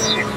Yes.